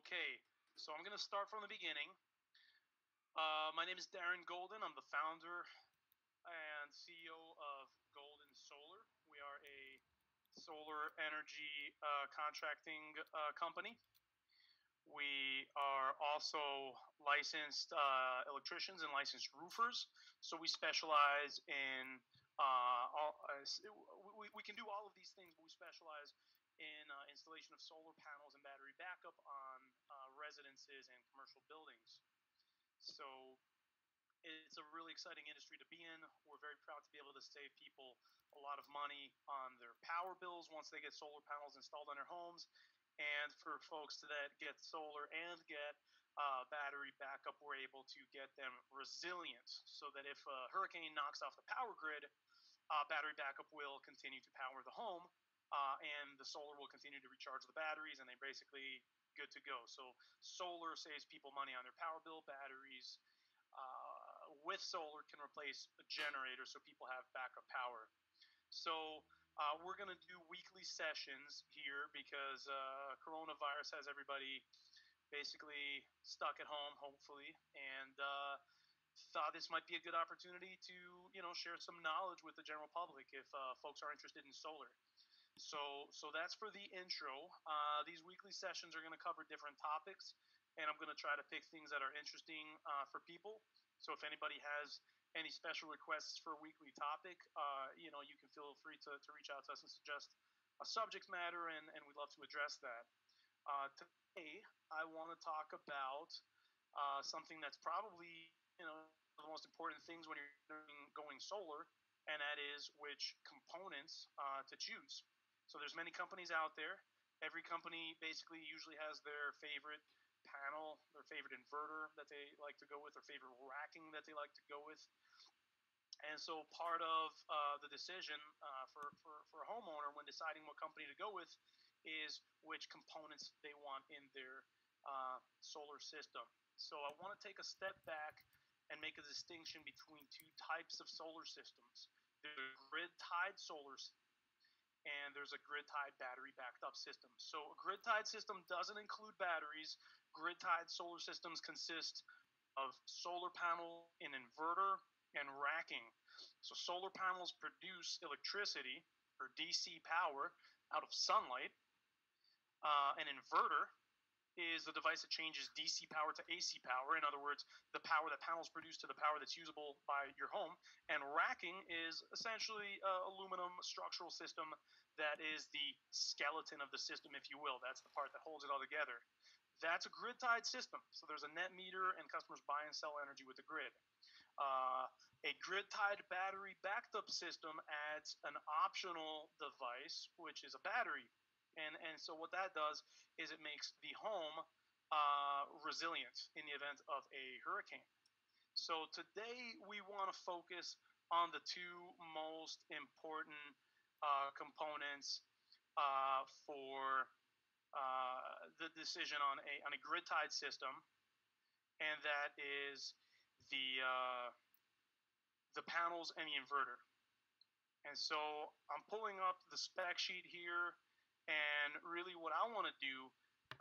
Okay, so I'm going to start from the beginning. Uh, my name is Daren Goldin. I'm the founder and CEO of Goldin Solar. We are a solar energy uh, contracting uh, company. We are also licensed uh, electricians and licensed roofers. So we specialize in uh, all, uh, we, we can do all of these things, but we specialize in uh, installation of solar panels and battery backup on uh, residences and commercial buildings. So it's a really exciting industry to be in. We're very proud to be able to save people a lot of money on their power bills once they get solar panels installed on their homes. And for folks that get solar and get uh, battery backup, we're able to get them resilient so that if a hurricane knocks off the power grid, uh, battery backup will continue to power the home, uh, and the solar will continue to recharge the batteries, and they basically good to go. So solar saves people money on their power bill. Batteries uh, with solar can replace a generator, so people have backup power. So uh, we're going to do weekly sessions here because uh, coronavirus has everybody basically stuck at home, hopefully, and uh, thought this might be a good opportunity to you know share some knowledge with the general public if uh, folks are interested in solar. So so that's for the intro. Uh, these weekly sessions are going to cover different topics, and I'm going to try to pick things that are interesting uh, for people. So if anybody has any special requests for a weekly topic, uh, you know, you can feel free to, to reach out to us and suggest a subject matter, and, and we'd love to address that. Uh, today, I want to talk about uh, something that's probably you know the most important things when you're going solar, and that is which components uh, to choose. So there's many companies out there. Every company basically usually has their favorite panel, their favorite inverter that they like to go with, their favorite racking that they like to go with. And so part of uh, the decision uh, for, for, for a homeowner when deciding what company to go with is which components they want in their uh, solar system. So I want to take a step back and make a distinction between two types of solar systems. There's grid-tied solar and there's a grid-tied battery backed up system. So a grid-tied system doesn't include batteries. Grid-tied solar systems consist of solar panel, an inverter, and racking. So solar panels produce electricity or DC power out of sunlight. Uh, an inverter is the device that changes DC power to AC power. In other words, the power that panels produce to the power that's usable by your home. And racking is essentially an aluminum structural system that is the skeleton of the system, if you will. That's the part that holds it all together. That's a grid tied system. So there's a net meter, and customers buy and sell energy with the grid. Uh, a grid tied battery backed up system adds an optional device, which is a battery and and so what that does is it makes the home uh, resilient in the event of a hurricane. So today we want to focus on the two most important uh, components uh, for uh, the decision on a on a grid tied system, and that is the uh, the panels and the inverter. And so I'm pulling up the spec sheet here and really, what I want to do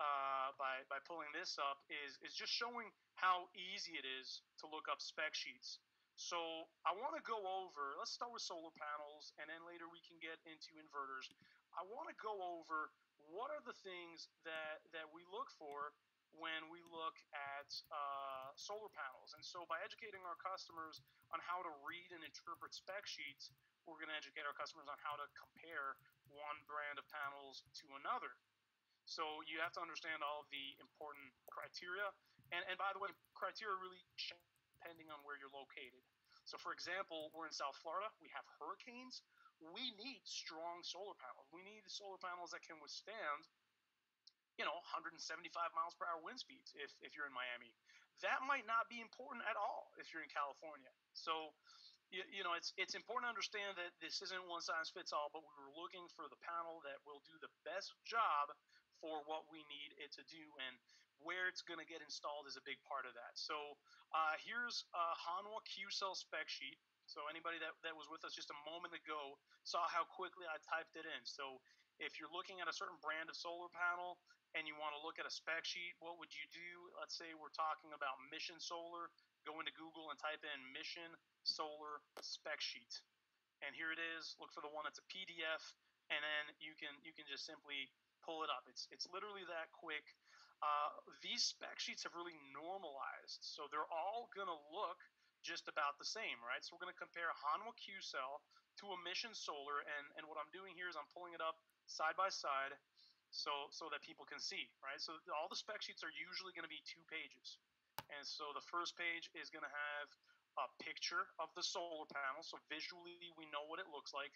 uh, by by pulling this up is is just showing how easy it is to look up spec sheets. So I want to go over. Let's start with solar panels, and then later we can get into inverters. I want to go over what are the things that that we look for when we look at uh, solar panels. And so by educating our customers on how to read and interpret spec sheets, we're going to educate our customers on how to compare one brand of panels to another. So you have to understand all of the important criteria. And, and by the way, criteria really change depending on where you're located. So, for example, we're in South Florida, we have hurricanes. We need strong solar panels. We need solar panels that can withstand, you know, 175 miles per hour wind speeds if, if you're in Miami. That might not be important at all if you're in California. So, you, you, know, it's it's important to understand that this isn't one size fits all, but we were looking for the panel that will do the best job for what we need it to do, and where it's going to get installed is a big part of that. So uh, here's a Hanwha Q-Cell spec sheet. So anybody that, that was with us just a moment ago saw how quickly I typed it in. So if you're looking at a certain brand of solar panel and you want to look at a spec sheet, what would you do? Let's say we're talking about Mission Solar. Go into Google and type in Mission Solar spec sheet. And here it is. Look for the one that's a PDF, and then you can you can just simply pull it up. It's it's literally that quick. Uh, these spec sheets have really normalized, so they're all gonna look just about the same, right? So we're gonna compare Hanwha Q cell to a Mission Solar, and and what I'm doing here is I'm pulling it up side by side so so that people can see, right? So all the spec sheets are usually going to be two pages, and so the first page is going to have a picture of the solar panel, so visually we know what it looks like.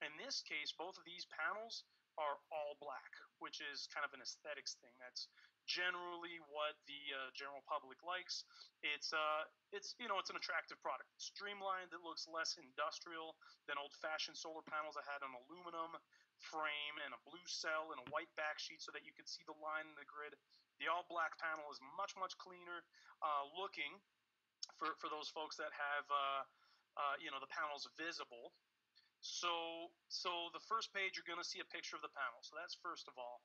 In this case, both of these panels are all black, which is kind of an aesthetics thing. That's generally what the uh, general public likes. It's uh, it's you know it's an attractive product. streamlined. It looks less industrial than old-fashioned solar panels that had an aluminum frame and a blue cell and a white backsheet so that you can see the line in the grid. The all black panel is much, much cleaner uh, looking for, for those folks that have, uh, uh, you know, the panels visible. So, so the first page, you're going to see a picture of the panel. So that's first of all.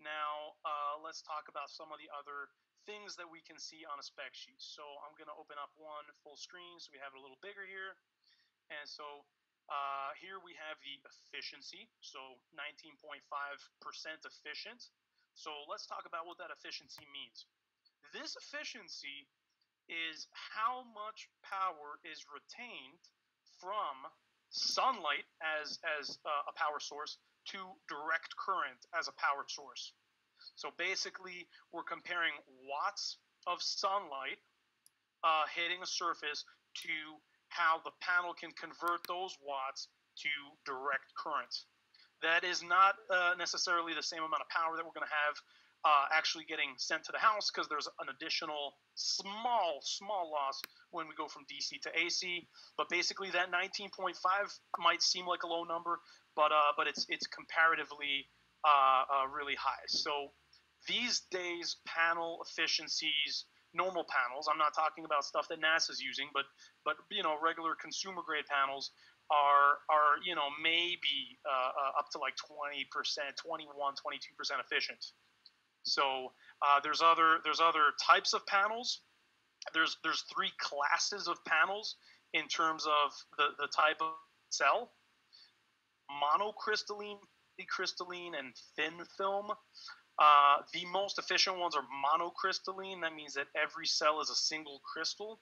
Now, uh, let's talk about some of the other things that we can see on a spec sheet. So I'm going to open up one full screen so we have it a little bigger here. And so uh, here we have the efficiency, so 19.5% efficient. So let's talk about what that efficiency means. This efficiency is how much power is retained from sunlight as, as uh, a power source to direct current as a power source. So basically, we're comparing watts of sunlight uh, hitting a surface to how the panel can convert those watts to direct current. That is not uh, necessarily the same amount of power that we're going to have uh, actually getting sent to the house because there's an additional small, small loss when we go from DC to AC. But basically, that 19.5 might seem like a low number, but uh, but it's it's comparatively uh, uh, really high. So these days, panel efficiencies normal panels. I'm not talking about stuff that NASA's using, but but you know regular consumer grade panels are are you know maybe uh, uh, up to like 20 percent, 21, 22 percent efficient. So uh, there's other there's other types of panels. There's there's three classes of panels in terms of the, the type of cell: monocrystalline, crystalline, and thin film. Uh, the most efficient ones are monocrystalline. That means that every cell is a single crystal.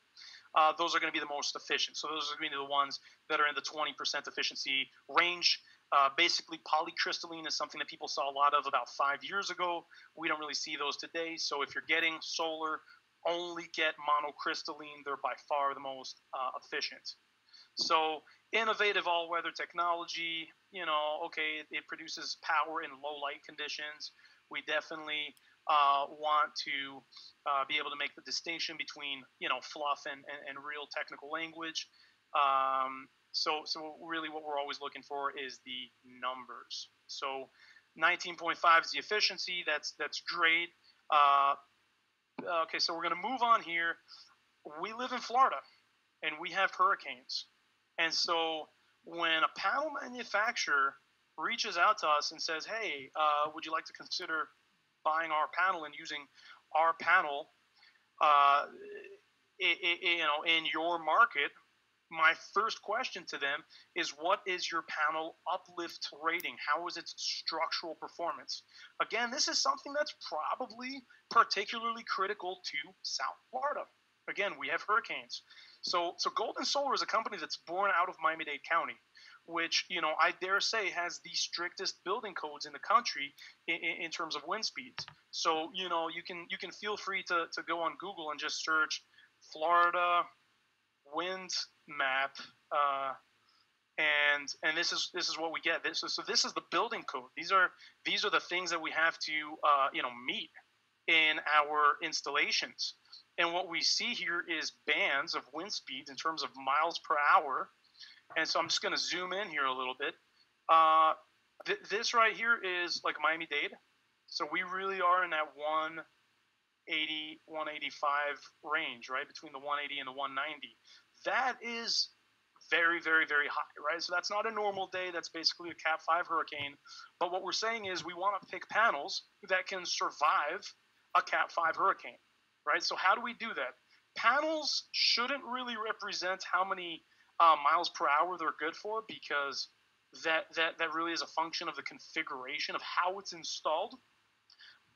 Uh, those are going to be the most efficient. So those are going to be the ones that are in the 20% efficiency range. Uh, basically, polycrystalline is something that people saw a lot of about five years ago. We don't really see those today. So if you're getting solar, only get monocrystalline. They're by far the most uh, efficient. So innovative all-weather technology. You know, okay, it, it produces power in low light conditions we definitely uh, want to uh, be able to make the distinction between you know fluff and, and, and real technical language. Um, so so really what we're always looking for is the numbers. So 19.5 is the efficiency. That's that's great. Uh, okay, so we're going to move on here. We live in Florida, and we have hurricanes, and so when a paddle manufacturer reaches out to us and says, "Hey, uh, would you like to consider buying our panel and using our panel, uh, it, it, you know, in your market?" My first question to them is, "What is your panel uplift rating? How is its structural performance?" Again, this is something that's probably particularly critical to South Florida. Again, we have hurricanes. So, so Goldin Solar is a company that's born out of Miami-Dade County which you know I dare say has the strictest building codes in the country in, in, terms of wind speeds. So you know you can you can feel free to, to go on Google and just search Florida wind map, uh, and and this is this is what we get. This is, so this is the building code. These are these are the things that we have to uh, you know meet in our installations. And what we see here is bands of wind speeds in terms of miles per hour and so I'm just going to zoom in here a little bit. Uh, th- this right here is like Miami Dade. So we really are in that 180, 185 range, right? Between the 180 and the 190. That is very, very, very high, right? So that's not a normal day. That's basically a Cat 5 hurricane. But what we're saying is we want to pick panels that can survive a Cat 5 hurricane, right? So how do we do that? Panels shouldn't really represent how many uh, miles per hour they're good for because that, that, that really is a function of the configuration of how it's installed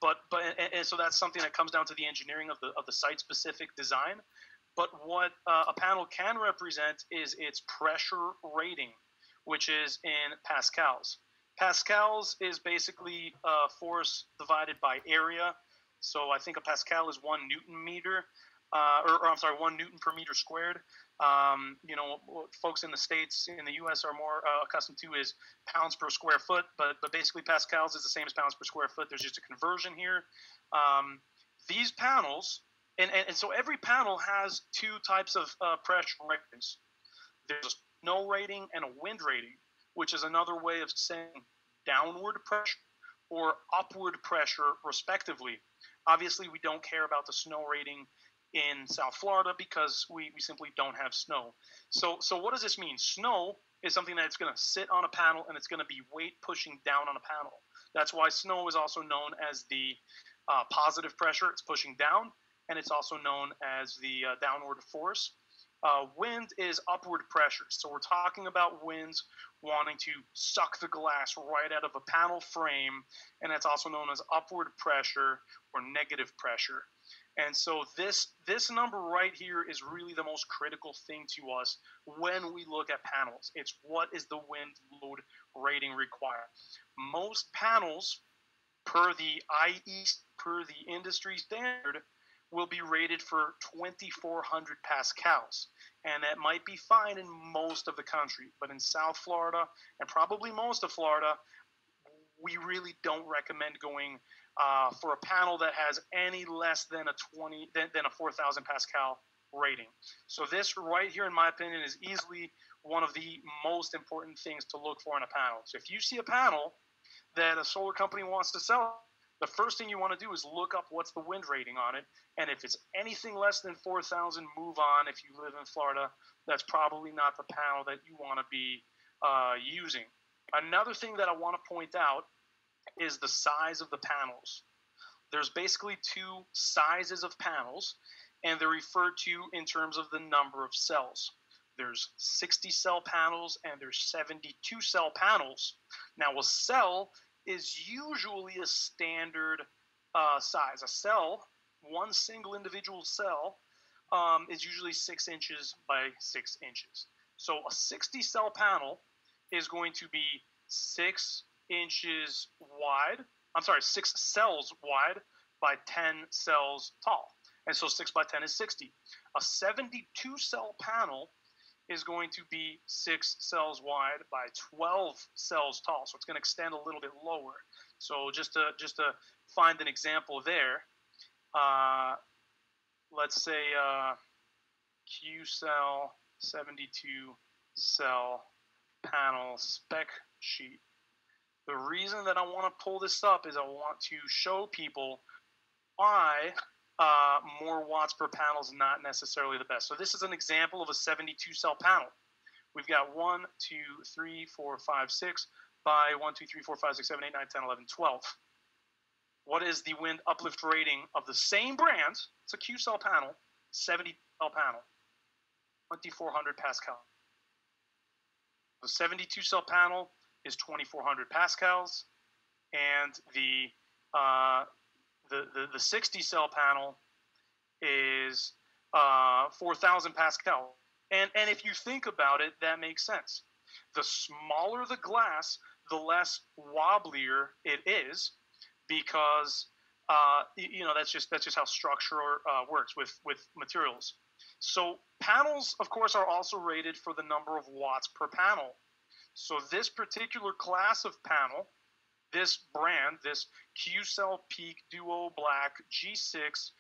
but but and, and, so that's something that comes down to the engineering of the of the site specific design. But what uh, a panel can represent is its pressure rating, which is in pascals. Pascals is basically uh, force divided by area. So I think a pascal is one newton meter, uh, or, or, I'm sorry, one newton per meter squared. Um, you know, folks in the states in the U.S. are more uh, accustomed to is pounds per square foot, but but basically pascals is the same as pounds per square foot. There's just a conversion here. Um, these panels and, and, and so every panel has two types of uh, pressure ratings. There's a snow rating and a wind rating, which is another way of saying downward pressure or upward pressure, respectively. Obviously, we don't care about the snow rating in South Florida because we, we simply don't have snow. So, so what does this mean? Snow is something that's going to sit on a panel and it's going to be weight pushing down on a panel. That's why snow is also known as the uh, positive pressure. It's pushing down and it's also known as the uh, downward force. Uh, wind is upward pressure. So we're talking about winds wanting to suck the glass right out of a panel frame, and that's also known as upward pressure or negative pressure. And so this this number right here is really the most critical thing to us when we look at panels. It's what is the wind load rating required. Most panels per the IE per the industry standard will be rated for 2,400 pascals. And that might be fine in most of the country. But in South Florida and probably most of Florida, we really don't recommend going uh, for a panel that has any less than a 20 than, than a 4,000 pascal rating. So this right here, in my opinion, is easily one of the most important things to look for in a panel. So if you see a panel that a solar company wants to sell, the first thing you want to do is look up what's the wind rating on it. And if it's anything less than 4,000, move on. If you live in Florida, that's probably not the panel that you want to be uh, using. Another thing that I want to point out is the size of the panels. There's basically two sizes of panels, and they're referred to in terms of the number of cells. There's 60 cell panels and there's 72 cell panels. Now, a cell is usually a standard uh, size. A cell, one single individual cell, um, is usually six inches by six inches. So a 60 cell panel is going to be six inches wide. I'm sorry, six cells wide by 10 cells tall. And so 6 by 10 is 60. A 72 cell panel is going to be six cells wide by 12 cells tall. So it's going to extend a little bit lower. So just to just to find an example there, uh, let's say uh, Q cell 72 cell panel spec sheet. The reason that I want to pull this up is I want to show people why uh, more watts per panel is not necessarily the best. So this is an example of a 72 cell panel. We've got 1, 2, 3, 4, 5, 6 by 1, 2, 3, 4, 5, 6, 7, 8, 9, 10, 11, 12. What is the wind uplift rating of the same brand? It's a Q cell panel, 70 cell panel, 2400 pascal. The 72 cell panel is 2400 pascals, and the uh, the, the, the 60 cell panel is uh, 4,000 Pascal. And, and if you think about it, that makes sense. The smaller the glass, the less wobblier it is because uh, you know that's just that's just how structure uh, works with with materials. So panels, of course, are also rated for the number of watts per panel. So this particular class of panel this brand, this Q-Cell Peak Duo Black G6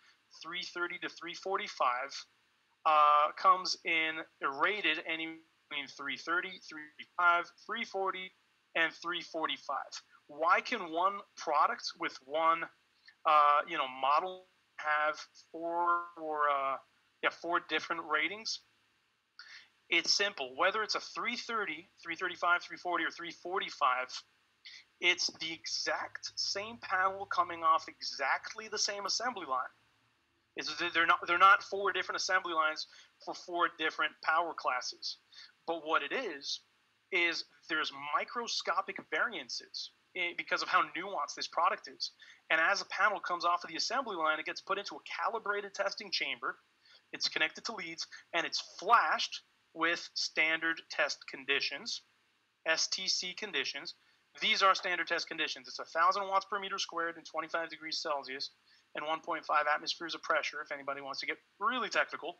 330 to 345, uh, comes in rated anywhere between 330, 335, 340, and 345. Why can one product with one, uh, you know, model have four or uh, yeah four different ratings? It's simple. Whether it's a 330, 335, 340, or 345, it's the exact same panel coming off exactly the same assembly line. Is they're not they're not four different assembly lines for four different power classes. But what it is is there's microscopic variances eh, because of how nuanced this product is. And as a panel comes off of the assembly line, it gets put into a calibrated testing chamber. It's connected to leads and it's flashed with standard test conditions, STC conditions. These are standard test conditions. It's 1,000 watts per meter squared and 25 degrees Celsius and 1.5 atmospheres of pressure if anybody wants to get really technical.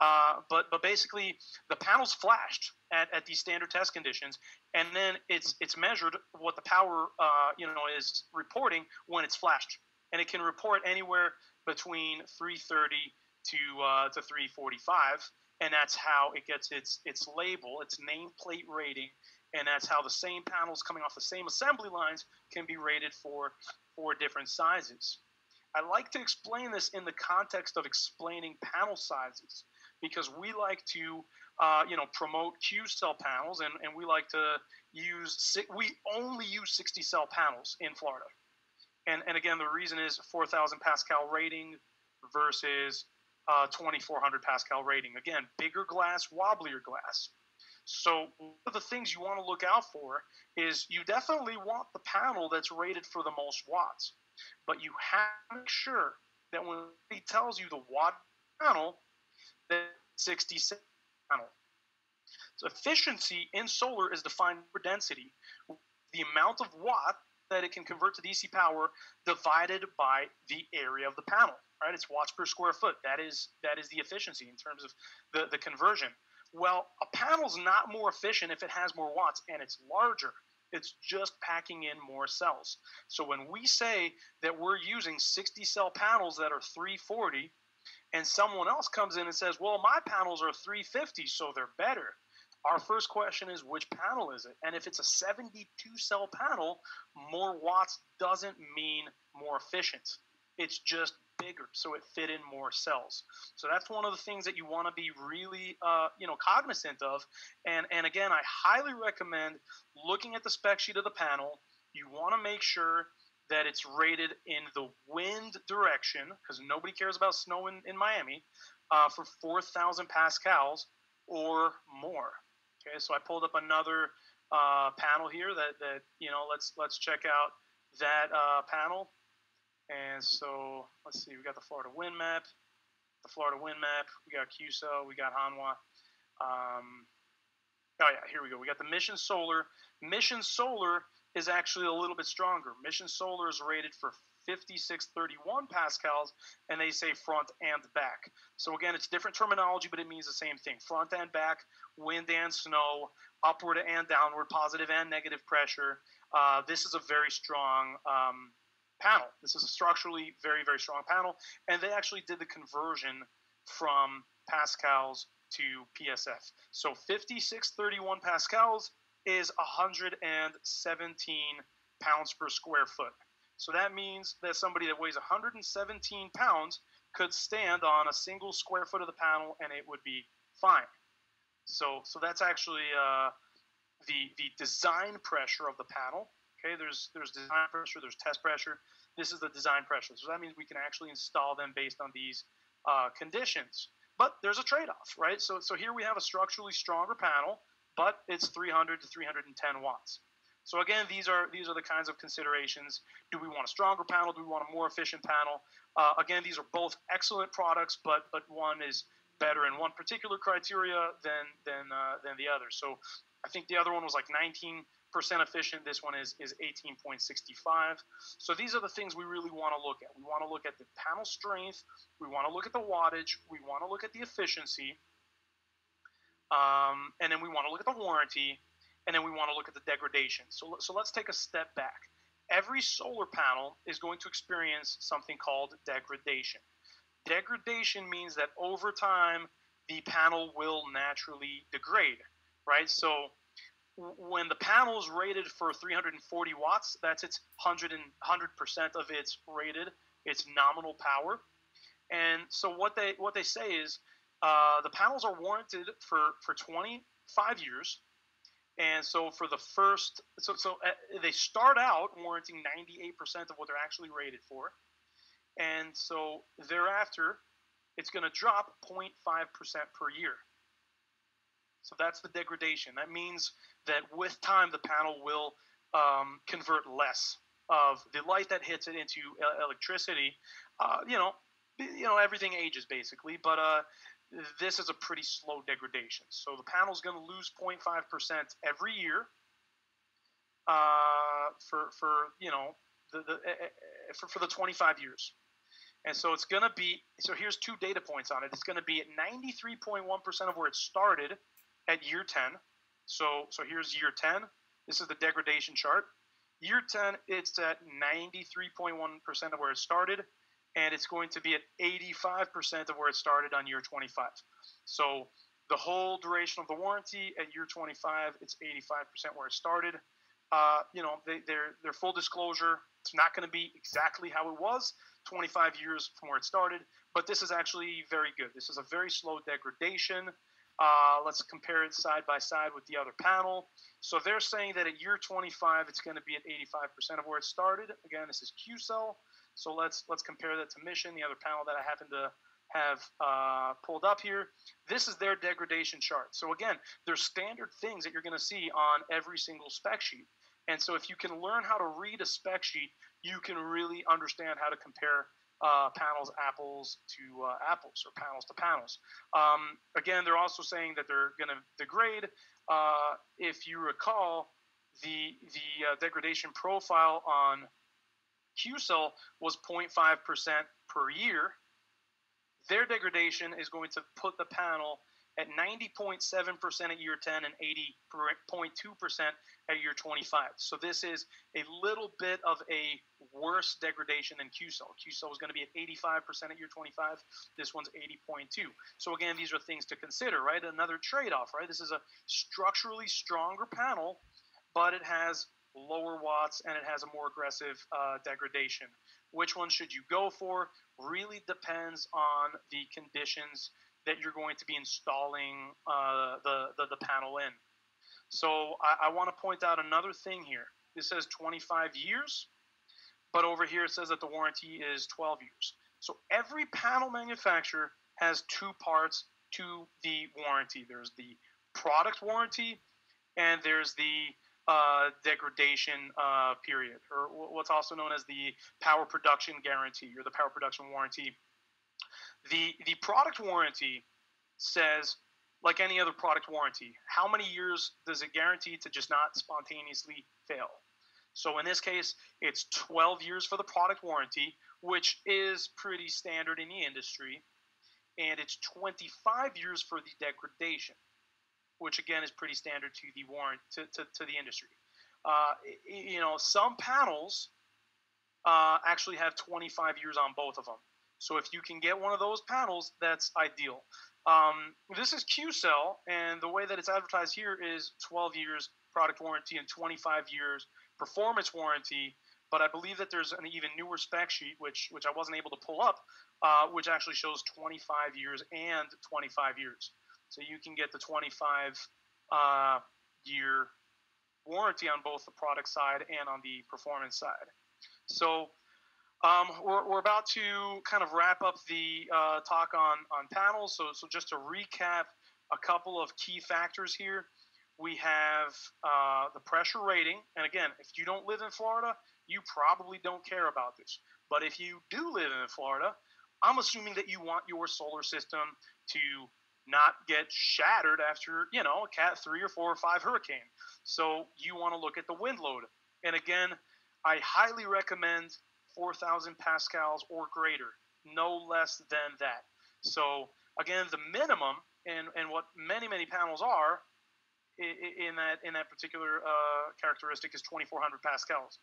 Uh, but but basically, the panel's flashed at, at these standard test conditions, and then it's it's measured what the power uh, you know is reporting when it's flashed, and it can report anywhere between 330 to uh, to 345, and that's how it gets its its label, its nameplate rating, and that's how the same panels coming off the same assembly lines can be rated for four different sizes. I like to explain this in the context of explaining panel sizes because we like to, uh, you know, promote Q cell panels and, and we like to use, we only use 60 cell panels in Florida. And, and again, the reason is 4,000 Pascal rating versus uh, 2,400 Pascal rating. Again, bigger glass, wobblier glass. So one of the things you want to look out for is you definitely want the panel that's rated for the most watts. But you have to make sure that when he tells you the watt panel, that 66 panel. So efficiency in solar is defined for density, the amount of watt that it can convert to DC power divided by the area of the panel. Right? It's watts per square foot. That is that is the efficiency in terms of the, the conversion. Well, a panel's not more efficient if it has more watts and it's larger. It's just packing in more cells. So when we say that we're using 60 cell panels that are 340, and someone else comes in and says, well, my panels are 350, so they're better. Our first question is which panel is it? And if it's a 72 cell panel, more watts doesn't mean more efficient. It's just bigger, so it fit in more cells. So that's one of the things that you want to be really, uh, you know, cognizant of. And and again, I highly recommend looking at the spec sheet of the panel. You want to make sure that it's rated in the wind direction because nobody cares about snow in, in Miami uh, for 4,000 pascals or more. Okay, so I pulled up another uh, panel here that, that you know let's let's check out that uh, panel and so let's see, we got the Florida wind map, the Florida wind map, we got Q cell, we got Hanwha. Um, oh yeah, here we go. We got the Mission Solar. Mission Solar is actually a little bit stronger. Mission Solar is rated for 5631 pascals, and they say front and back. So again, it's different terminology, but it means the same thing. Front and back, wind and snow, upward and downward, positive and negative pressure. Uh, this is a very strong um, panel. This is a structurally very, very strong panel. And they actually did the conversion from pascals to PSF. So 5631 pascals is 117 pounds per square foot. So that means that somebody that weighs 117 pounds could stand on a single square foot of the panel and it would be fine. So, so that's actually uh, the the design pressure of the panel. Okay, there's there's design pressure, there's test pressure. This is the design pressure. So that means we can actually install them based on these uh, conditions. But there's a trade-off, right? So so here we have a structurally stronger panel, but it's 300 to 310 watts. So again, these are these are the kinds of considerations. Do we want a stronger panel? Do we want a more efficient panel? Uh, again, these are both excellent products, but but one is better in one particular criteria than than uh, than the other. So I think the other one was like 19 percent efficient. This one is, is 18.65. So these are the things we really want to look at. We want to look at the panel strength. We want to look at the wattage. We want to look at the efficiency. Um, and then we want to look at the warranty. And then we want to look at the degradation. So, so let's take a step back. Every solar panel is going to experience something called degradation. Degradation means that over time, the panel will naturally degrade, right? So when the panel is rated for 340 watts, that's its 100 percent of its rated, its nominal power. And so what they what they say is Uh, the panels are warranted for, for 25 years. And so for the first, so, so uh, they start out warranting 98% of what they're actually rated for. And so thereafter, it's going to drop 0.5% per year. So that's the degradation. That means that with time, the panel will um, convert less of the light that hits it into electricity. Uh, you know, you know everything ages basically, but uh, this is a pretty slow degradation. So the panel is going to lose 0.5% every year uh, for for you know the, the uh, for, for the 25 years. And so it's going to be so here's two data points on it. It's going to be at 93.1% of where it started at year 10. So so here's year 10. This is the degradation chart. Year 10, it's at 93.1% of where it started, and it's going to be at 85% of where it started on year 25. So the whole duration of the warranty at year 25, it's 85% where it started. Uh, you know, they, they're, they're full disclosure. It's not going to be exactly how it was 25 years from where it started, but this is actually very good. This is a very slow degradation. Uh, let's compare it side by side with the other panel. So they're saying that at year 25, it's going to be at 85% of where it started. Again, this is Qcell. So let's let's compare that to Mission, the other panel that I happen to have uh, pulled up here. This is their degradation chart. So again, there's standard things that you're going to see on every single spec sheet. And so if you can learn how to read a spec sheet, you can really understand how to compare uh, panels apples to uh, apples or panels to panels. Um, again, they're also saying that they're going to degrade. Uh, if you recall, the the uh, degradation profile on Qcell was 0.5% per year. Their degradation is going to put the panel at 90.7% at year 10 and 80.2% at year 25. So this is a little bit of a worse degradation than Qcell. Qcell was going to be at 85% at year 25. This one's 80.2. So again, these are things to consider, right? Another trade-off, right? This is a structurally stronger panel, but it has lower watts and it has a more aggressive uh, degradation. Which one should you go for? Really depends on the conditions that you're going to be installing uh, the, the, the panel in. So I, I want to point out another thing here. This says 25 years, but over here it says that the warranty is 12 years. So every panel manufacturer has two parts to the warranty. There's the product warranty, and there's the uh, degradation uh, period, or what's also known as the power production guarantee or the power production warranty. The the product warranty says, like any other product warranty, how many years does it guarantee to just not spontaneously fail? So in this case, it's 12 years for the product warranty, which is pretty standard in the industry, and it's 25 years for the degradation, which again is pretty standard to the warrant to, to, to the industry. Uh, you know, some panels uh, actually have 25 years on both of them. So if you can get one of those panels, that's ideal. Um, this is Qcell, and the way that it's advertised here is 12 years product warranty and 25 years performance warranty. But I believe that there's an even newer spec sheet, which which I wasn't able to pull up, uh, which actually shows 25 years and 25 years. So you can get the 25 uh, year warranty on both the product side and on the performance side. So um, we're, we're about to kind of wrap up the uh, talk on, on panels. So, so just to recap a couple of key factors here, we have uh, the pressure rating. And again, if you don't live in Florida, you probably don't care about this. But if you do live in Florida, I'm assuming that you want your solar system to not get shattered after, you know, a Cat 3 or 4 or 5 hurricane. So you want to look at the wind load. And again, I highly recommend 4,000 pascals or greater, no less than that. So again, the minimum and, and what many, many panels are in that in that particular uh, characteristic is 2,400 pascals.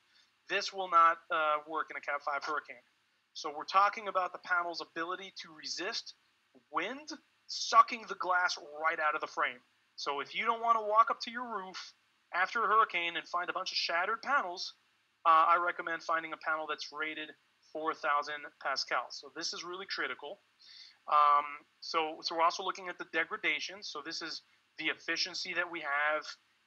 This will not uh, work in a Cat 5 hurricane. So we're talking about the panel's ability to resist wind sucking the glass right out of the frame. So if you don't want to walk up to your roof after a hurricane and find a bunch of shattered panels, uh, I recommend finding a panel that's rated 4,000 pascals. So this is really critical. Um, so, so we're also looking at the degradation. So this is the efficiency that we have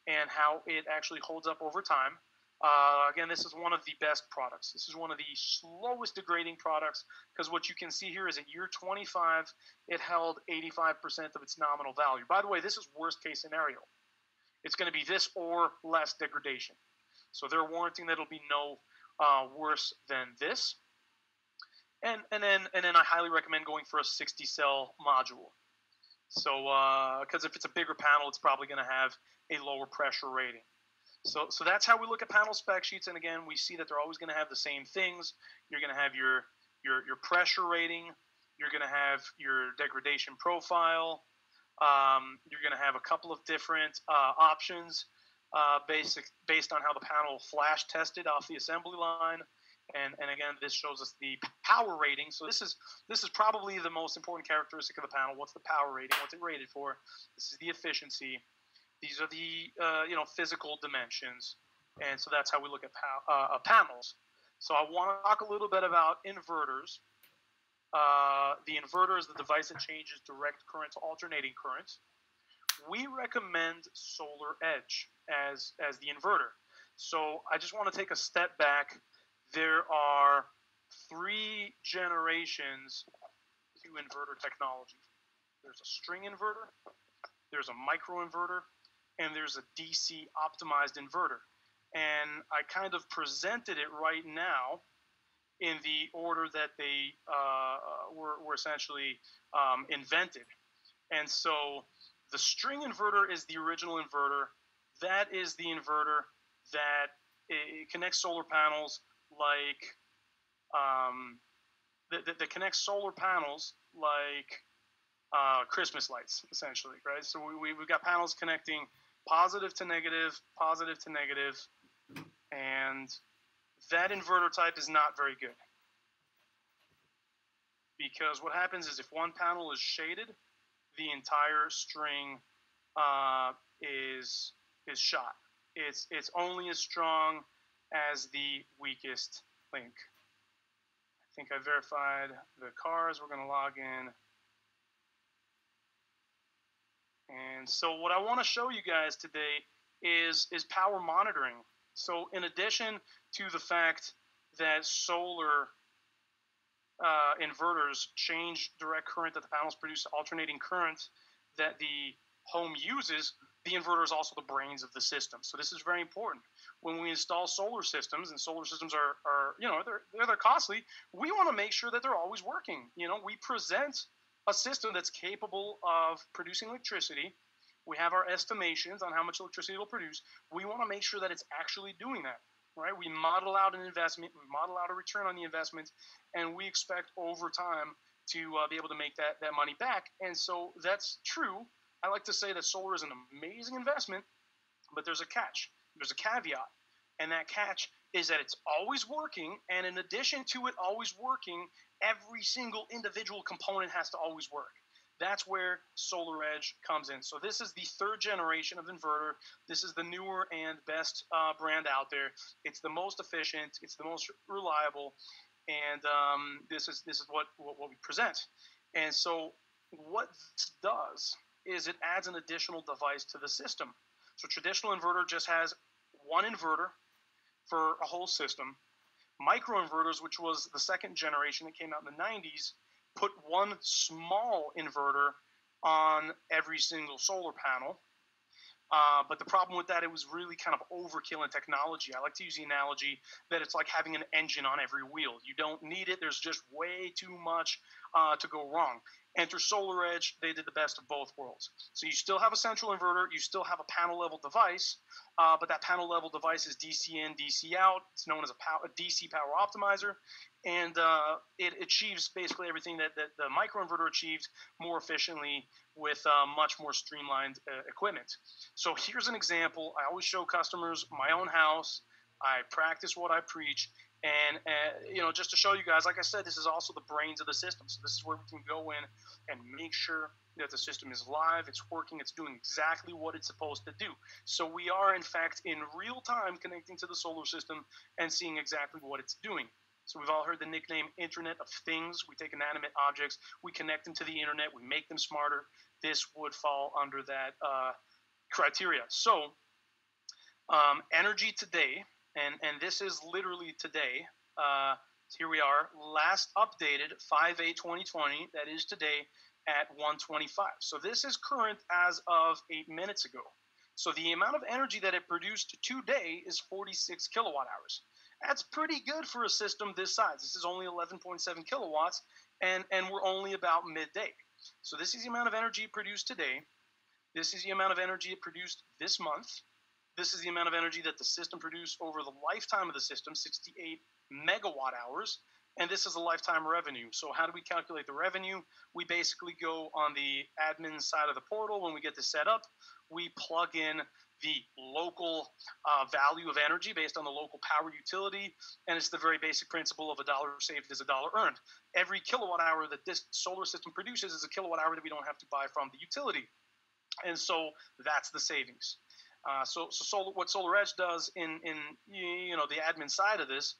and how it actually holds up over time. Uh, again, this is one of the best products. This is one of the slowest degrading products because what you can see here is at year 25, it held 85% of its nominal value. By the way, this is worst case scenario. It's going to be this or less degradation. So they're warranting that it'll be no uh, worse than this. And, and then and then I highly recommend going for a 60 cell module. So because uh, if it's a bigger panel, it's probably going to have a lower pressure rating. So, so that's how we look at panel spec sheets. And again, we see that they're always going to have the same things. You're going to have your, your, your pressure rating. You're going to have your degradation profile. Um, you're going to have a couple of different uh, options uh, basic, based on how the panel flash tested off the assembly line. And, and again, this shows us the power rating. So this is this is probably the most important characteristic of the panel. What's the power rating? What's it rated for? This is the efficiency. These are the uh, you know physical dimensions, and so that's how we look at uh, panels. So I want to talk a little bit about inverters. Uh, the inverter is the device that changes direct current to alternating current. We recommend Solar Edge as as the inverter. So I just want to take a step back. There are three generations to inverter technology. There's a string inverter, there's a micro inverter, and there's a DC optimized inverter. And I kind of presented it right now in the order that they uh, were, were, essentially um, invented. And so the string inverter is the original inverter. That is the inverter that connects solar panels like um, that, that, that, connects solar panels like uh, Christmas lights, essentially, right? So we, we've got panels connecting positive to negative, positive to negative, and that inverter type is not very good. Because what happens is if one panel is shaded, the entire string uh, is is shot. It's it's only as strong as the weakest link. I think I verified the cars. We're going to log in. And so what I want to show you guys today is, is power monitoring. So in addition to the fact that solar uh, inverters change direct current that the panels produce to alternating current that the home uses, the inverter is also the brains of the system. So this is very important. When we install solar systems, and solar systems are, are you know, they're, they're, they're costly, we want to make sure that they're always working. You know, we present a system that's capable of producing electricity. We have our estimations on how much electricity it'll produce. We want to make sure that it's actually doing that, right? We model out an investment, we model out a return on the investment, and we expect over time to uh, be able to make that, that money back. And so that's true. I like to say that solar is an amazing investment, but there's a catch. There's a caveat. And that catch is that it's always working. And in addition to it always working, every single individual component has to always work. That's where Solar Edge comes in. So this is the third generation of inverter. This is the newer and best uh, brand out there. It's the most efficient. It's the most reliable, and um, this is this is what, what, what we present. And so what this does is it adds an additional device to the system. So traditional inverter just has one inverter for a whole system. Microinverters, which was the second generation that came out in the 90s, put one small inverter on every single solar panel. Uh, but the problem with that, it was really kind of overkill in technology. I like to use the analogy that it's like having an engine on every wheel. You don't need it. There's just way too much uh, to go wrong. Enter Solar Edge, they did the best of both worlds. So you still have a central inverter, you still have a panel level device, uh, but that panel level device is DC in, DC out. It's known as a, a DC power optimizer, and uh, it achieves basically everything that, that the microinverter achieved more efficiently with uh, much more streamlined uh, equipment. So here's an example. I always show customers my own house. I practice what I preach, and you know, just to show you guys, like I said, this is also the brains of the system. So this is where we can go in and make sure that the system is live, it's working, it's doing exactly what it's supposed to do. So we are, in fact, in real time connecting to the solar system and seeing exactly what it's doing. So we've all heard the nickname Internet of Things. We take inanimate objects, we connect them to the internet, we make them smarter. This would fall under that uh, criteria. So um, energy today, and and this is literally today. Uh, here we are, last updated 5 8 2020. That is today at 125. So this is current as of eight minutes ago. So the amount of energy that it produced today is 46 kilowatt hours. That's pretty good for a system this size. This is only 11.7 kilowatts, and, and we're only about midday. So this is the amount of energy produced today. This is the amount of energy it produced this month. This is the amount of energy that the system produced over the lifetime of the system, 68 megawatt hours. And this is a lifetime revenue. So how do we calculate the revenue? We basically go on the admin side of the portal when we get this set up. We plug in the local uh, value of energy based on the local power utility. And it's the very basic principle of a dollar saved is a dollar earned. Every kilowatt hour that this solar system produces is a kilowatt hour that we don't have to buy from the utility. And so that's the savings. Uh, so, so solar, what SolarEdge does in, in you know the admin side of this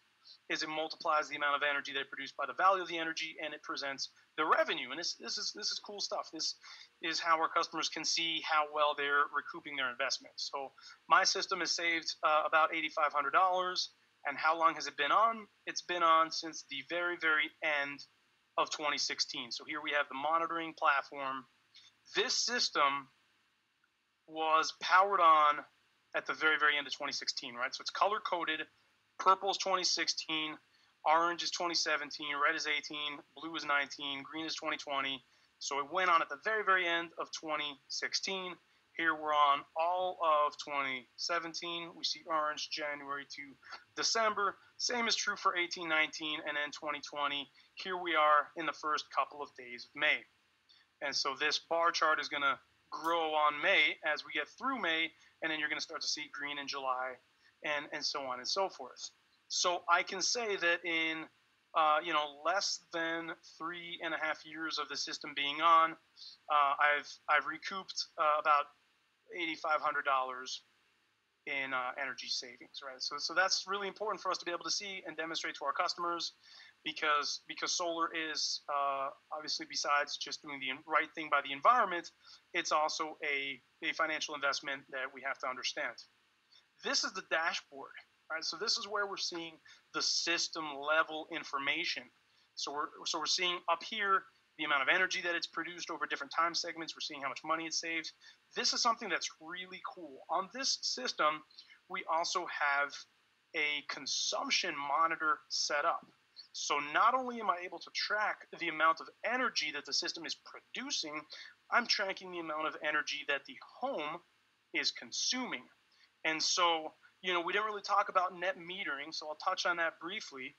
is it multiplies the amount of energy they produce by the value of the energy, and it presents the revenue. And this this is this is cool stuff. This is how our customers can see how well they're recouping their investment. So my system has saved uh, about eighty five hundred dollars. And how long has it been on? It's been on since the very very end of 2016. So here we have the monitoring platform. This system was powered on at the very very end of 2016, right? So it's color coded Purple is 2016, orange is 2017, red is 18, blue is 19, green is 2020. So it went on at the very, very end of 2016. Here we're on all of 2017. We see orange January to December. Same is true for 18, 19, and then 2020. Here we are in the first couple of days of May. And so this bar chart is going to grow on May as we get through May, and then you're going to start to see green in July, and, and so on and so forth. So I can say that in uh, you know less than three and a half years of the system being on, uh, I've I've recouped uh, about eighty five hundred dollars in uh, energy savings, right? So so that's really important for us to be able to see and demonstrate to our customers because because solar is uh, obviously besides just doing the right thing by the environment, it's also a, a financial investment that we have to understand. This is the dashboard. Right, so this is where we're seeing the system level information. So we're so we're seeing up here the amount of energy that it's produced over different time segments. We're seeing how much money it saves. This is something that's really cool. On this system, we also have a consumption monitor set up. So not only am I able to track the amount of energy that the system is producing, I'm tracking the amount of energy that the home is consuming. And so, you know, we didn't really talk about net metering, so I'll touch on that briefly.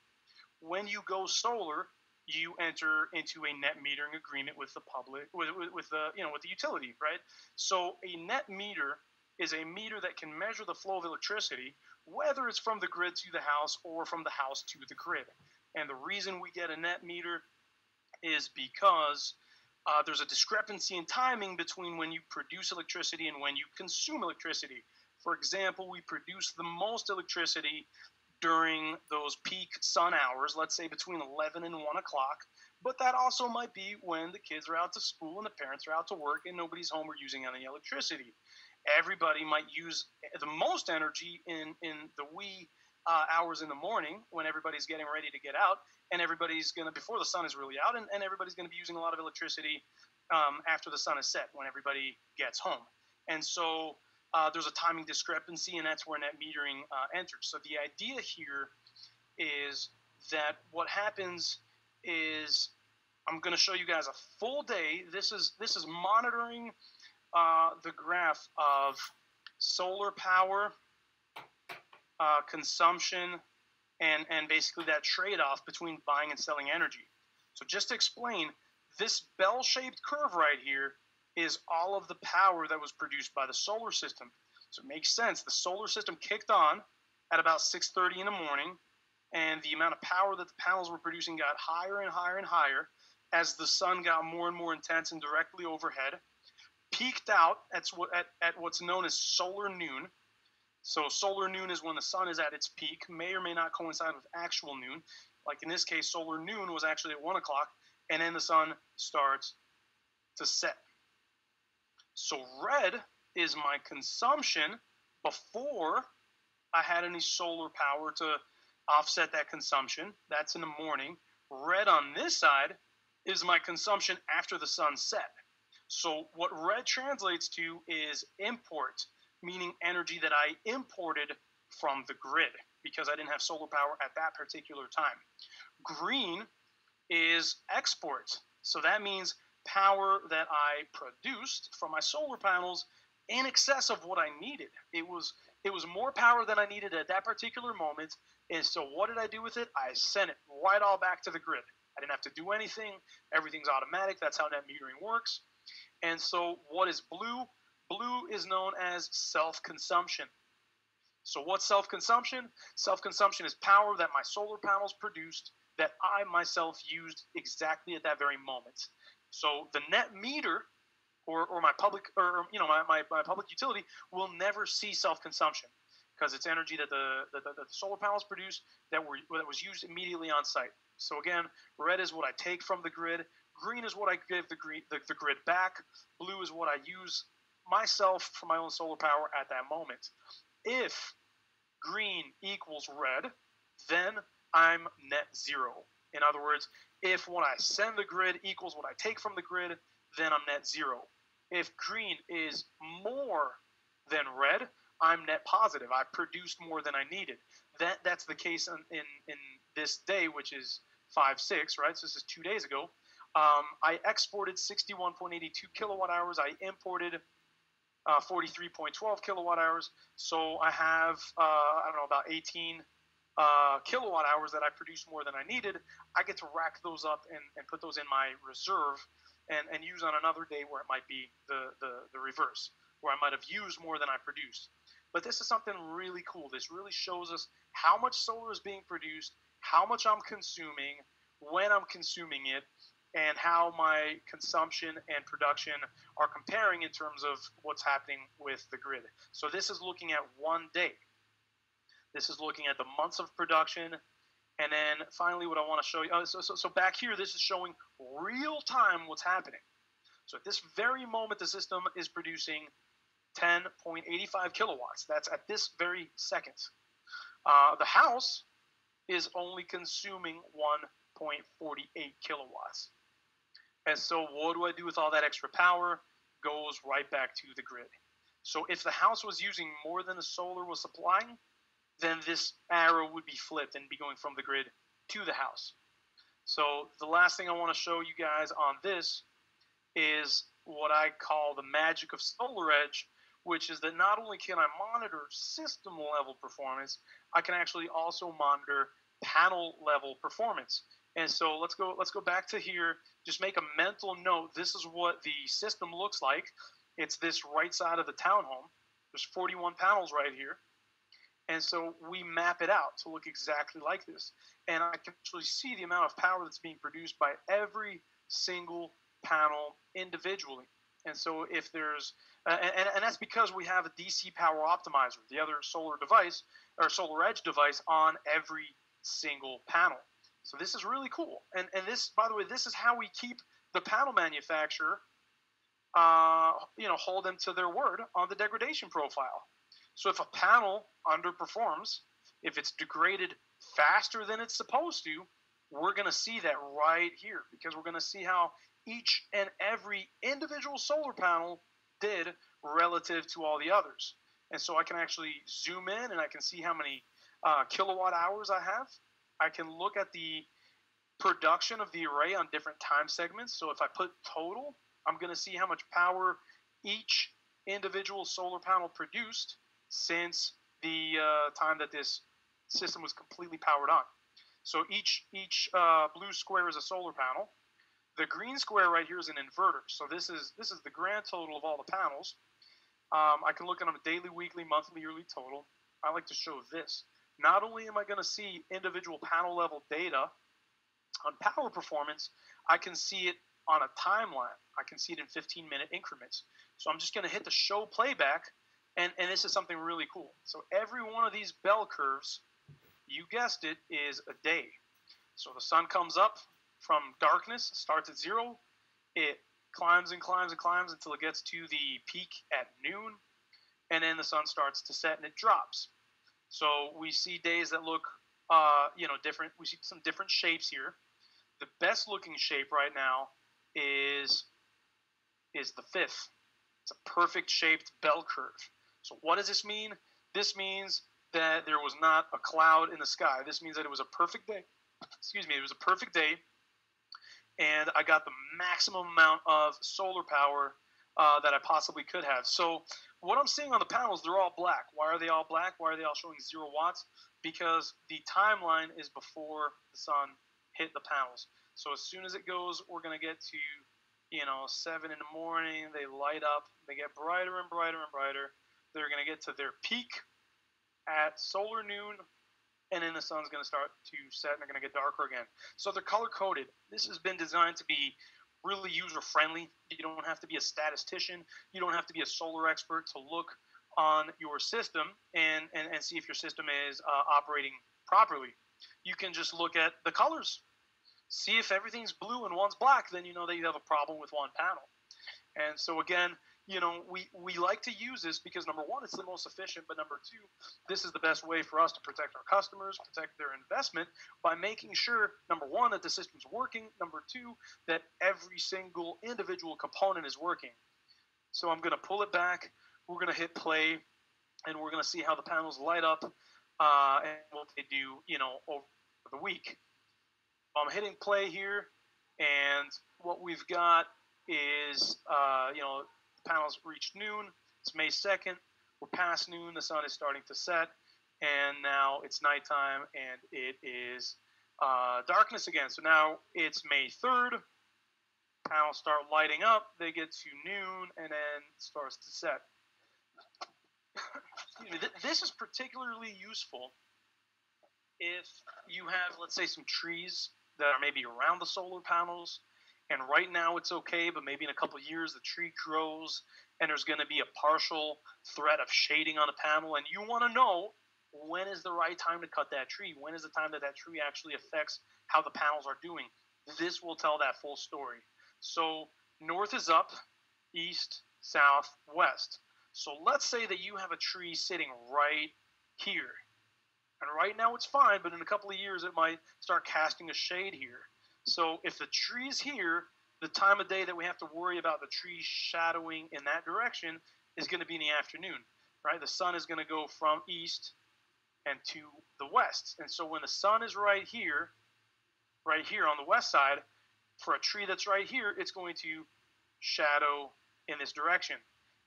When you go solar, you enter into a net metering agreement with the public, with, with, with the, you know, with the utility, right? So a net meter is a meter that can measure the flow of electricity, whether it's from the grid to the house or from the house to the grid. And the reason we get a net meter is because uh, there's a discrepancy in timing between when you produce electricity and when you consume electricity. For example, we produce the most electricity during those peak sun hours, let's say between 11 and 1 o'clock. But that also might be when the kids are out to school and the parents are out to work and nobody's home or using any electricity. Everybody might use the most energy in, in the wee uh, hours in the morning when everybody's getting ready to get out, and everybody's going to, before the sun is really out, and, and everybody's going to be using a lot of electricity um, after the sun is set when everybody gets home. And so uh, there's a timing discrepancy, and that's where net metering uh, enters. So the idea here is that what happens is I'm going to show you guys a full day. This is this is monitoring uh, the graph of solar power uh, consumption and and basically that trade-off between buying and selling energy. So just to explain, this bell-shaped curve right here is all of the power that was produced by the solar system. So it makes sense. The solar system kicked on at about 6:30 in the morning, and the amount of power that the panels were producing got higher and higher and higher as the sun got more and more intense and directly overhead. Peaked out at, at, at what's known as solar noon. So solar noon is when the sun is at its peak, may or may not coincide with actual noon. Like in this case, solar noon was actually at one o'clock, and then the sun starts to set. So red is my consumption before I had any solar power to offset that consumption. That's in the morning. Red on this side is my consumption after the sun set. So what red translates to is import, meaning energy that I imported from the grid because I didn't have solar power at that particular time. Green is export. So that means power that I produced from my solar panels in excess of what I needed. It was it was more power than I needed at that particular moment. And so what did I do with it? I sent it right all back to the grid. I didn't have to do anything. Everything's automatic. That's how net metering works. And so what is blue? Blue is known as self-consumption. So what's self-consumption? Self-consumption is power that my solar panels produced that I myself used exactly at that very moment. So the net meter or, or my public or you know my, my, my public utility will never see self-consumption because it's energy that the, that the, that the solar panels produce that were that was used immediately on site. So again, red is what I take from the grid. Green is what I give the, green, the, the grid back. Blue is what I use myself for my own solar power at that moment. If green equals red, then I'm net zero. In other words, if what I send the grid equals what I take from the grid, then I'm net zero. If green is more than red, I'm net positive. I produced more than I needed. That that's the case in in, in this day, which is five six, right? So this is two days ago. Um, I exported 61.82 kilowatt hours. I imported uh, 43.12 kilowatt hours. So I have uh, I don't know about 18 uh, kilowatt hours that I produced more than I needed, I get to rack those up and, and put those in my reserve and, and use on another day where it might be the, the, the reverse, where I might have used more than I produced. But this is something really cool. This really shows us how much solar is being produced, how much I'm consuming, when I'm consuming it, and how my consumption and production are comparing in terms of what's happening with the grid. So this is looking at one day. This is looking at the months of production. And then finally, what I want to show you, oh, so, so, so back here, this is showing real time what's happening. So at this very moment, the system is producing 10.85 kilowatts. That's at this very second. Uh, the house is only consuming 1.48 kilowatts. And so, what do I do with all that extra power? Goes right back to the grid. So, if the house was using more than the solar was supplying, then this arrow would be flipped and be going from the grid to the house. So the last thing I want to show you guys on this is what I call the magic of Solar Edge, which is that not only can I monitor system level performance, I can actually also monitor panel level performance. And so let's go let's go back to here. Just make a mental note. This is what the system looks like. It's this right side of the townhome. There's 41 panels right here. And so we map it out to look exactly like this. And I can actually see the amount of power that's being produced by every single panel individually. And so if there's, uh, and, and that's because we have a DC power optimizer, the other solar device or solar edge device on every single panel. So this is really cool. And, and this, by the way, this is how we keep the panel manufacturer, uh, you know, hold them to their word on the degradation profile. So if a panel underperforms, if it's degraded faster than it's supposed to, we're going to see that right here because we're going to see how each and every individual solar panel did relative to all the others. And so I can actually zoom in and I can see how many uh, kilowatt hours I have. I can look at the production of the array on different time segments. So if I put total, I'm going to see how much power each individual solar panel produced since the uh, time that this system was completely powered on. So each each uh, blue square is a solar panel. The green square right here is an inverter. So this is this is the grand total of all the panels. Um, I can look at them daily, weekly, monthly, yearly total. I like to show this. Not only am I going to see individual panel level data on power performance, I can see it on a timeline. I can see it in 15 minute increments. So I'm just going to hit the show playback And, and this is something really cool. So every one of these bell curves, you guessed it, is a day. So the sun comes up from darkness, starts at zero, it climbs and climbs and climbs until it gets to the peak at noon, and then the sun starts to set and it drops. So we see days that look, uh, you know, different. We see some different shapes here. The best looking shape right now is is the fifth. It's a perfect shaped bell curve. So what does this mean? This means that there was not a cloud in the sky. This means that it was a perfect day. Excuse me, it was a perfect day, and I got the maximum amount of solar power uh, that I possibly could have. So what I'm seeing on the panels, they're all black. Why are they all black? Why are they all showing zero watts? Because the timeline is before the sun hit the panels. So as soon as it goes, we're gonna get to you know seven in the morning. They light up. They get brighter and brighter and brighter. They're gonna get to their peak at solar noon, and then the sun's gonna start to set, and they're gonna get darker again. So they're color coded. This has been designed to be really user friendly. You don't have to be a statistician. You don't have to be a solar expert to look on your system and, and, and see if your system is uh, operating properly. You can just look at the colors. See if everything's blue and one's black, then you know that you have a problem with one panel. And so again, you know, we, we like to use this because number one, it's the most efficient, but number two, this is the best way for us to protect our customers, protect their investment by making sure, number one, that the system's working, number two, that every single individual component is working. So I'm going to pull it back, we're going to hit play, and we're going to see how the panels light up uh, and what they do, you know, over the week. I'm hitting play here, and what we've got is, uh, you know, panels reach noon. It's May 2nd. We're past noon. The sun is starting to set. And now it's nighttime and it is uh, darkness again. So now it's May 3rd. Panels start lighting up. They get to noon and then starts to set. This is particularly useful if you have, let's say, some trees that are maybe around the solar panels and right now it's okay, but maybe in a couple years the tree grows and there's going to be a partial threat of shading on the panel, and you want to know when is the right time to cut that tree? When is the time that that tree actually affects how the panels are doing? This will tell that full story. So north is up, east, south, west. So let's say that you have a tree sitting right here. And right now it's fine, but in a couple of years it might start casting a shade here. So if the tree is here, the time of day that we have to worry about the tree shadowing in that direction is going to be in the afternoon, right? The sun is going to go from east and to the west. And so when the sun is right here, right here on the west side, for a tree that's right here, it's going to shadow in this direction.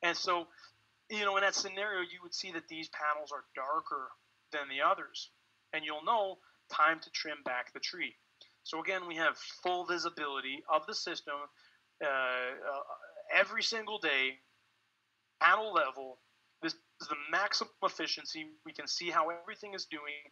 And so, you know, in that scenario, you would see that these panels are darker than the others. And you'll know time to trim back the tree. So again, we have full visibility of the system uh, uh, every single day, panel level. This is the maximum efficiency. We can see how everything is doing,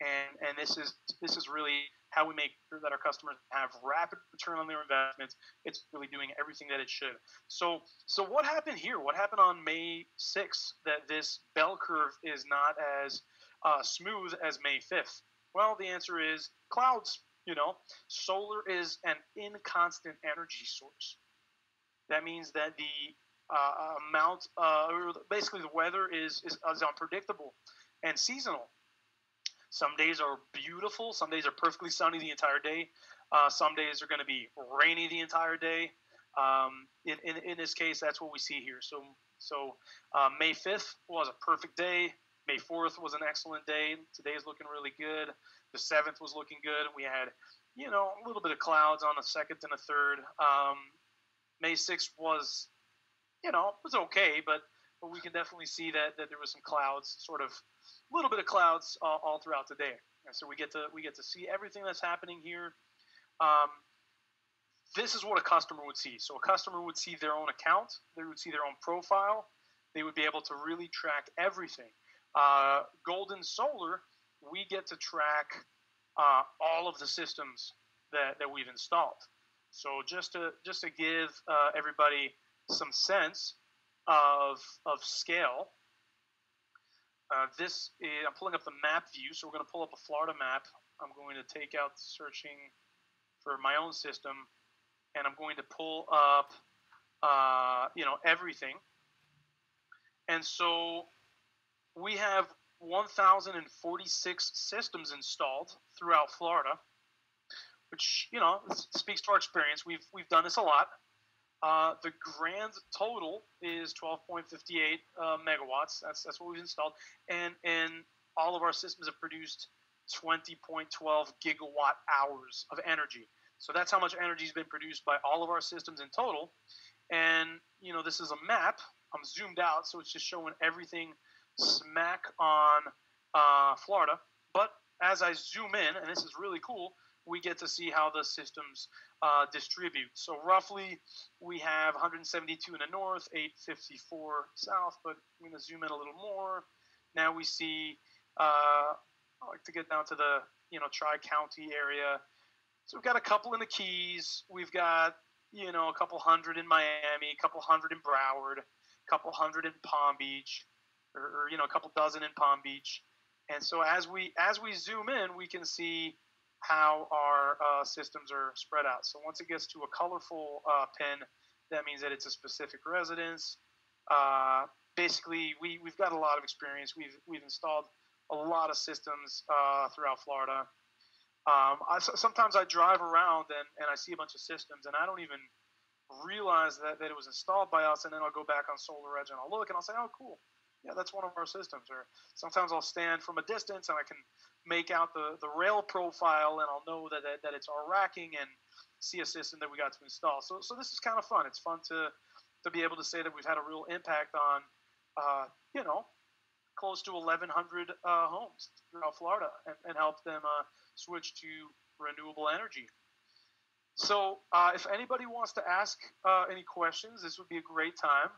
and and this is this is really how we make sure that our customers have rapid return on their investments. It's really doing everything that it should. So so what happened here? What happened on May 6th that this bell curve is not as uh, smooth as May 5th? Well, the answer is clouds you know, solar is an inconstant energy source. That means that the uh, amount, uh, or basically the weather is, is, is unpredictable and seasonal. Some days are beautiful. Some days are perfectly sunny the entire day. Uh, some days are going to be rainy the entire day. Um, in, in, in, this case, that's what we see here. So, so uh, May 5th was a perfect day. May 4th was an excellent day. Today is looking really good. The seventh was looking good. We had, you know, a little bit of clouds on the second and the third. Um, May sixth was, you know, was okay, but but we can definitely see that, that there was some clouds, sort of, a little bit of clouds all, all throughout the day. And so we get to we get to see everything that's happening here. Um, this is what a customer would see. So a customer would see their own account, they would see their own profile, they would be able to really track everything. Uh, Goldin Solar we get to track uh, all of the systems that, that we've installed. So just to just to give uh, everybody some sense of of scale, Uh, this is, I'm pulling up the map view, so we're going to pull up a Florida map. I'm going to take out searching for my own system, and I'm going to pull up, uh, you know, everything. And so we have 1,046 systems installed throughout Florida, which you know speaks to our experience. We've we've done this a lot. Uh, the grand total is 12.58 uh, megawatts. That's that's what we've installed, and and all of our systems have produced 20.12 gigawatt hours of energy. So that's how much energy has been produced by all of our systems in total. And you know, this is a map. I'm zoomed out, so it's just showing everything smack on uh, Florida. But as I zoom in, and this is really cool, we get to see how the systems uh, distribute. So roughly, we have 172 in the north, 854 south. But I'm going to zoom in a little more. Now we see. Uh, I like to get down to the you know tri county area. So we've got a couple in the Keys. We've got you know a couple hundred in Miami, a couple hundred in Broward, a couple hundred in Palm Beach, or, or you know a couple dozen in Palm Beach. And so as we as we zoom in, we can see how our uh, systems are spread out. So once it gets to a colorful uh, pin, that means that it's a specific residence. Uh, basically, we, we've got a lot of experience. We've, we've installed a lot of systems uh, throughout Florida. Um, I, sometimes I drive around and, and I see a bunch of systems and I don't even realize that, that it was installed by us. And then I'll go back on Solar Edge and I'll look and I'll say, oh, cool. Yeah, that's one of our systems. Or sometimes I'll stand from a distance and I can make out the, the rail profile and I'll know that, that, that it's our racking and see a system that we got to install. So, so this is kind of fun. It's fun to, to be able to say that we've had a real impact on, uh, you know, close to 1,100 uh, homes throughout Florida and, and help them uh, switch to renewable energy. So, uh, if anybody wants to ask uh, any questions, this would be a great time.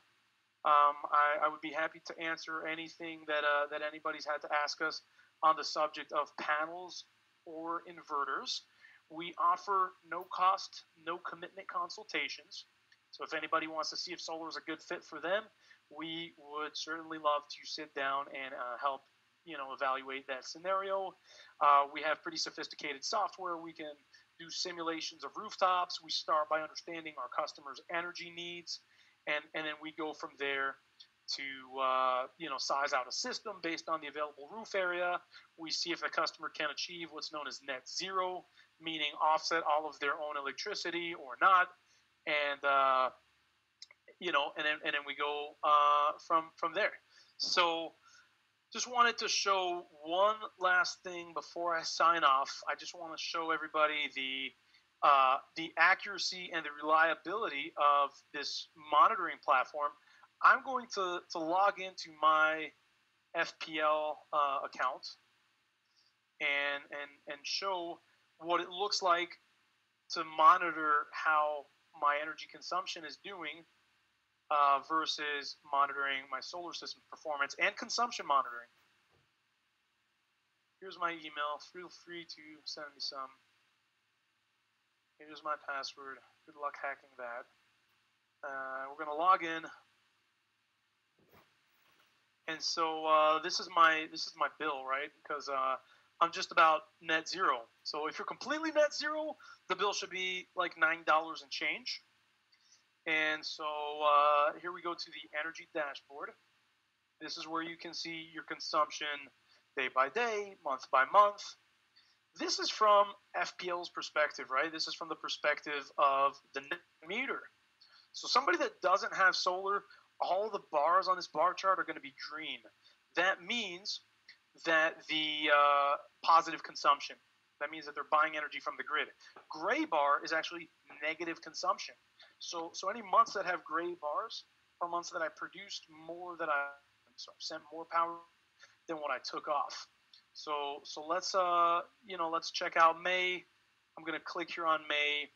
Um, I, I, would be happy to answer anything that uh, that anybody's had to ask us on the subject of panels or inverters. We offer no cost, no commitment consultations. So if anybody wants to see if solar is a good fit for them, we would certainly love to sit down and uh, help you know evaluate that scenario. Uh, we have pretty sophisticated software. We can do simulations of rooftops. We start by understanding our customers' energy needs, and and then we go from there to uh, you know size out a system based on the available roof area. We see if the customer can achieve what's known as net zero, meaning offset all of their own electricity or not, and uh, you know, and then and then we go uh, from from there. So just wanted to show one last thing before I sign off. I just want to show everybody the uh, the accuracy and the reliability of this monitoring platform. I'm going to, to log into my FPL uh, account and, and, and show what it looks like to monitor how my energy consumption is doing uh, versus monitoring my solar system performance and consumption monitoring. Here's my email. Feel free to send me some. Here's my password. Good luck hacking that. Uh, we're going to log in and so uh, this is my this is my bill, right? Because uh, I'm just about net zero. So if you're completely net zero, the bill should be like nine dollars and change. And so uh, here we go to the energy dashboard. This is where you can see your consumption day by day, month by month. This is from FPL's perspective, right? This is from the perspective of the meter. So somebody that doesn't have solar all the bars on this bar chart are going to be green. That means that the uh, positive consumption. That means that they're buying energy from the grid. Gray bar is actually negative consumption. So, so any months that have gray bars are months that I produced more that I so sent more power than what I took off. So, so let's uh, you know, let's check out May. I'm gonna click here on May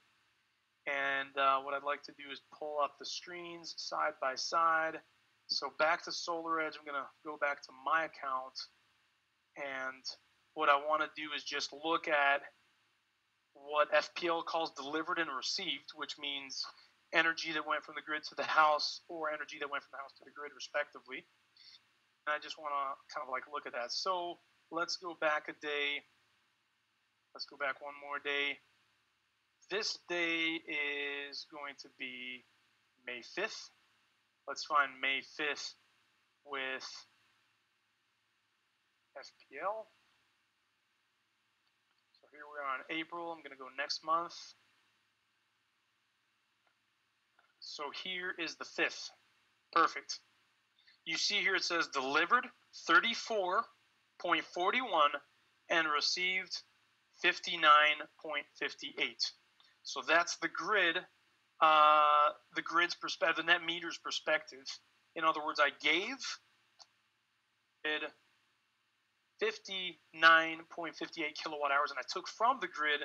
and uh, what I'd like to do is pull up the screens side by side. So back to SolarEdge, I'm going to go back to my account. And what I want to do is just look at what FPL calls delivered and received, which means energy that went from the grid to the house or energy that went from the house to the grid, respectively. And I just want to kind of like look at that. So let's go back a day. Let's go back one more day. This day is going to be May 5th. Let's find May 5th with FPL. So here we are in April. I'm going to go next month. So here is the 5th. Perfect. You see here it says delivered 34.41 and received 59.58. So that's the grid, uh, the grid's perspective, the net meter's perspective. In other words, I gave it 59.58 kilowatt hours, and I took from the grid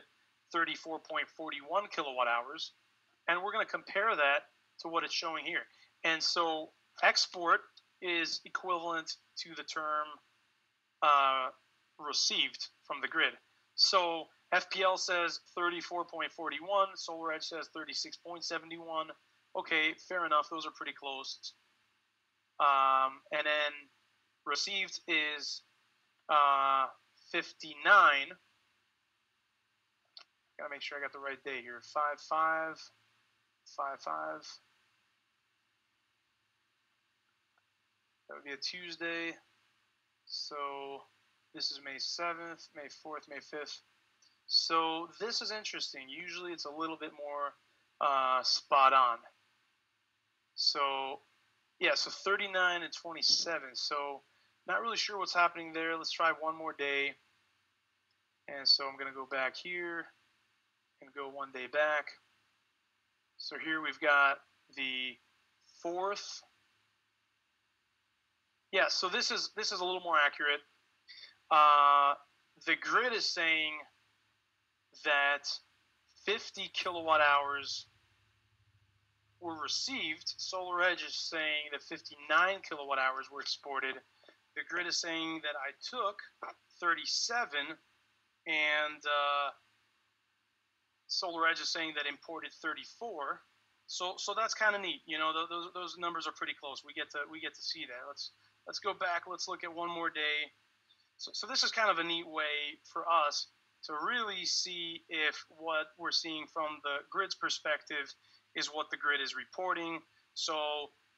34.41 kilowatt hours, and we're going to compare that to what it's showing here. And so export is equivalent to the term uh, received from the grid. So FPL says 34.41, Solar Edge says 36.71. Okay, fair enough. Those are pretty close. Um, and then received is uh, 59. Gotta make sure I got the right day here. 5 5, 5 5. That would be a Tuesday. So this is May 7th, May 4th, May 5th. So this is interesting. Usually it's a little bit more uh, spot on. So yeah, so 39 and 27. So not really sure what's happening there. Let's try one more day. And so I'm going to go back here and go one day back. So here we've got the 4th. Yeah, so this is this is a little more accurate. Uh, the grid is saying that 50 kilowatt hours were received. Solar Edge is saying that 59 kilowatt hours were exported. The grid is saying that I took 37, and uh, SolarEdge is saying that imported 34. So, so that's kind of neat. You know, those, those numbers are pretty close. We get to we get to see that. Let's let's go back. Let's look at one more day. So, so this is kind of a neat way for us to really see if what we're seeing from the grid's perspective is what the grid is reporting. So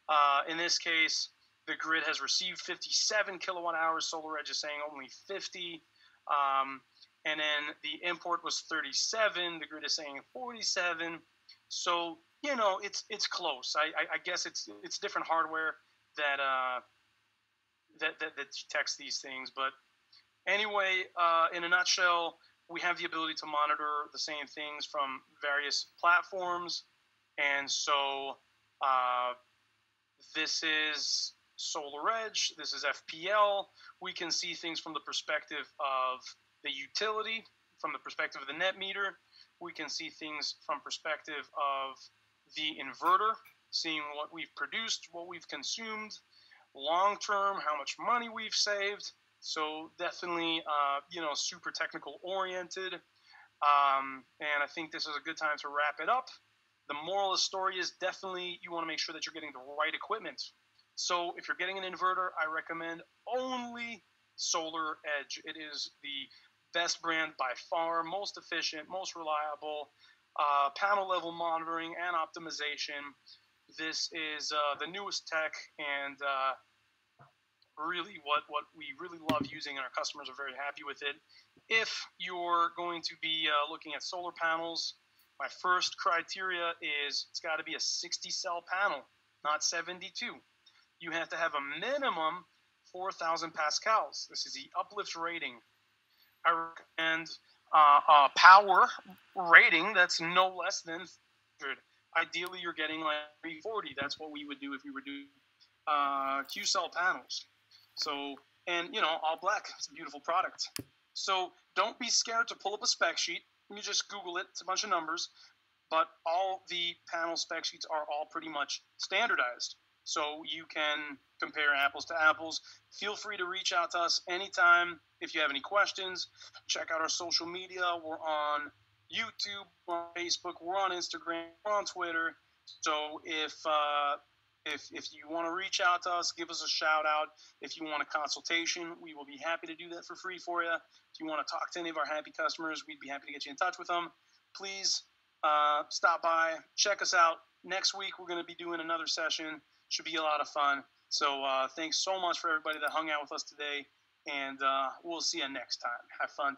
uh, in this case, the grid has received 57 kilowatt hours. SolarEdge is saying only 50. Um, and then the import was 37. The grid is saying 47. So you know it's it's close. I, I, I guess it's it's different hardware that uh, that, that that detects these things, but Anyway, uh, in a nutshell, we have the ability to monitor the same things from various platforms. And so uh, this is SolarEdge, this is FPL. We can see things from the perspective of the utility, from the perspective of the net meter. We can see things from perspective of the inverter, seeing what we've produced, what we've consumed, long term, how much money we've saved, so definitely, uh, you know, super technical oriented. Um, and I think this is a good time to wrap it up. The moral of the story is definitely you want to make sure that you're getting the right equipment. So if you're getting an inverter, I recommend only Solar Edge. It is the best brand by far, most efficient, most reliable, uh, panel level monitoring and optimization. This is uh, the newest tech, and uh, really what, what we really love using and our customers are very happy with it. If you're going to be uh, looking at solar panels, my first criteria is it's got to be a 60 cell panel, not 72. You have to have a minimum 4,000 pascals. This is the uplift rating. I recommend uh, a power rating that's no less than 100. Ideally, you're getting like 340. That's what we would do if we were doing uh, Q cell panels. So, and you know, all black. It's a beautiful product. So don't be scared to pull up a spec sheet. You just Google it. It's a bunch of numbers, but all the panel spec sheets are all pretty much standardized. So you can compare apples to apples. Feel free to reach out to us anytime if you have any questions. Check out our social media. We're on YouTube, we're on Facebook, we're on Instagram, we're on Twitter. So if uh, If, if you want to reach out to us, give us a shout out. If you want a consultation, we will be happy to do that for free for you. If you want to talk to any of our happy customers, we'd be happy to get you in touch with them. Please uh, stop by, check us out. Next week, we're going to be doing another session. Should be a lot of fun. So uh, thanks so much for everybody that hung out with us today, and uh, we'll see you next time. Have fun.